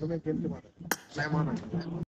तुम्ही केली मला नाही म्हणत